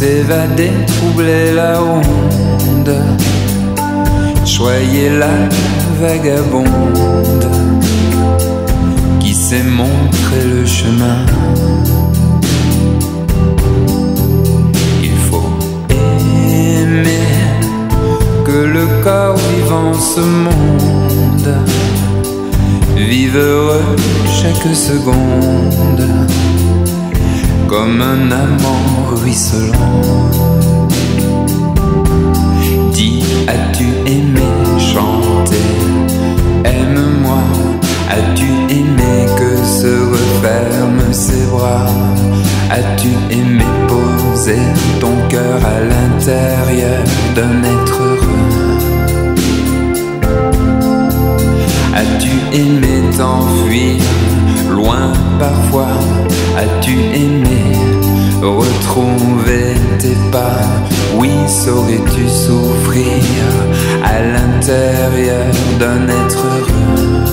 s'évader, troubler la ronde, choyer la vagabonde qui sait montrer le chemin. Il faut aimer que le corps vivant ce monde. Vive heureux chaque seconde comme un amant ruisselant. Dis, as-tu aimé chanter? Aime-moi, as-tu aimé que se referment ses bras? As-tu aimé poser ton cœur à l'intérieur d'un être heureux? As-tu aimé t'enfuir loin parfois? As-tu aimé retrouver tes pas? Oui, saurais-tu souffrir à l'intérieur d'un être heureux?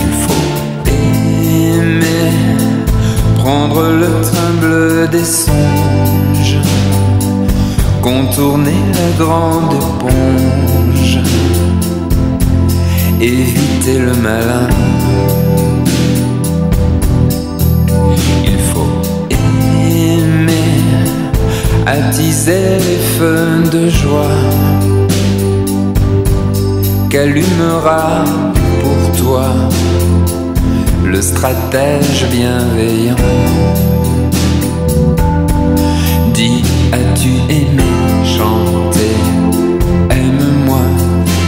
Il faut aimer prendre le train des songes contourner la grande éponge éviter le malin. Feux de joie qu'allumera pour toi le stratège bienveillant. Dis, as-tu aimé chanter? Aime-moi,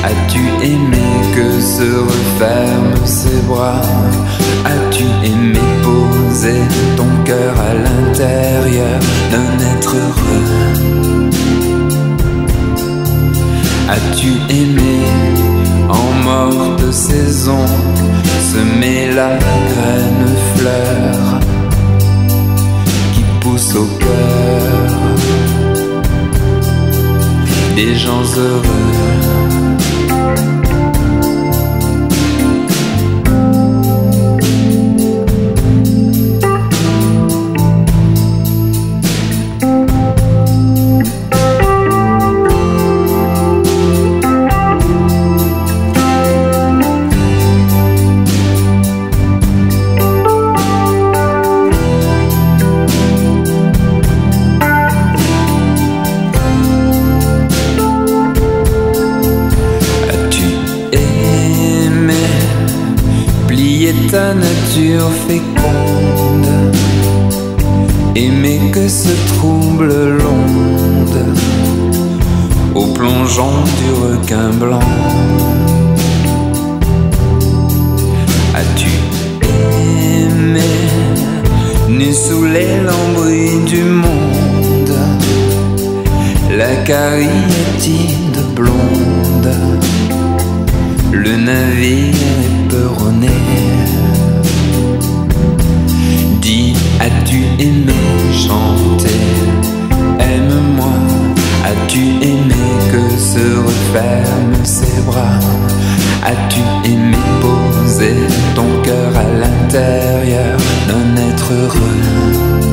as-tu aimé que se referment ses bras? As-tu aimé poser ton cœur à l'intérieur d'un être heureux? As-tu aimé en morte saison semer la graine fleur qui pousse au cœur des gens heureux? Féconde Aimer que se trouble l'onde. Au plongeon du requin blanc. As-tu aimé nu sous les lambris du monde? La cariatide blonde, le navire éperonné. Dis, as-tu aimé chanter? Aime-moi, as-tu aimé que se referment ses bras? As-tu aimé poser ton cœur à l'intérieur d'un être heureux?